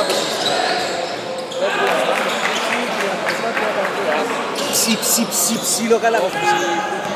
Gracias. Al cuatro, yo pinchería una